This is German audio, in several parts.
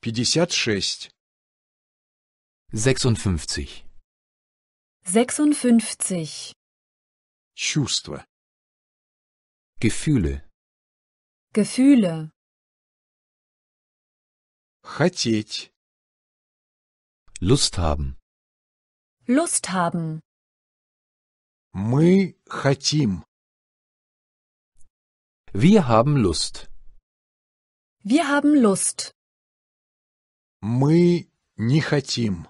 пятьдесят шесть, 56. 56. чувство, Gefühle. Gefühle. хотеть, Lust haben. Lust haben. мы хотим, Wir haben Lust. Wir haben Lust. мы не хотим,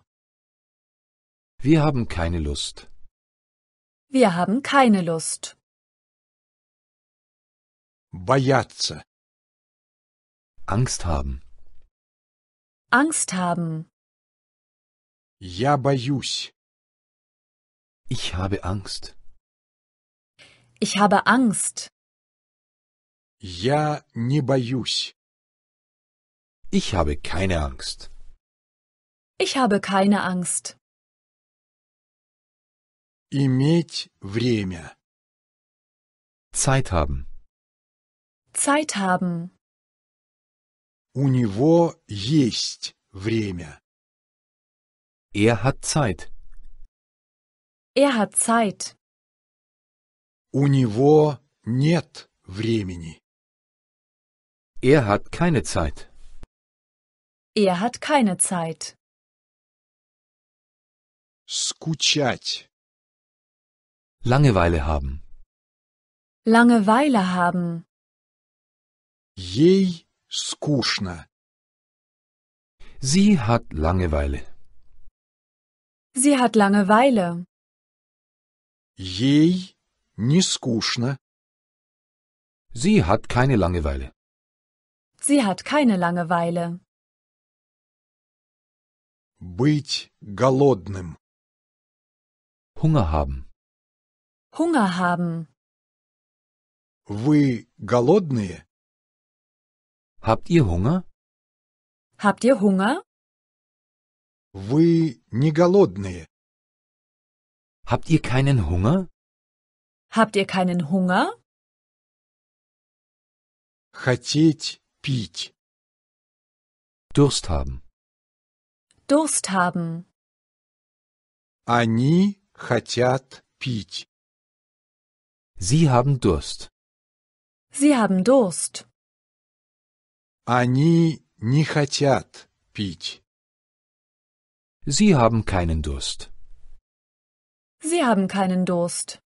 Wir haben keine Lust. Wir haben keine Lust. бояться, Angst haben. Angst haben. я боюсь, Ich habe Angst. Ich habe Angst. я не боюсь, Ich habe keine Angst. Ich habe keine Angst. иметь время, Zeit haben. Zeit haben. у него есть время, Er hat Zeit. Er hat Zeit. у него нет времени, Er hat keine Zeit. Er hat keine Zeit. скучать, Langeweile haben. Langeweile haben. ей скучно, Sie hat Langeweile. Sie hat Langeweile. ей не скучно, Sie hat keine Langeweile. Sie hat keine Langeweile. быть голодным, Hunger haben. Hunger haben. вы голодные? Habt ihr Hunger? Habt ihr Hunger? Вы не голодные? Habt ihr keinen Hunger? Habt ihr keinen Hunger? Хотеть пить. Durst haben. Durst haben. Они хотят пить. Sie haben Durst. Sie haben Durst. Они не хотят пить. Sie haben keinen Durst. Sie haben keinen Durst.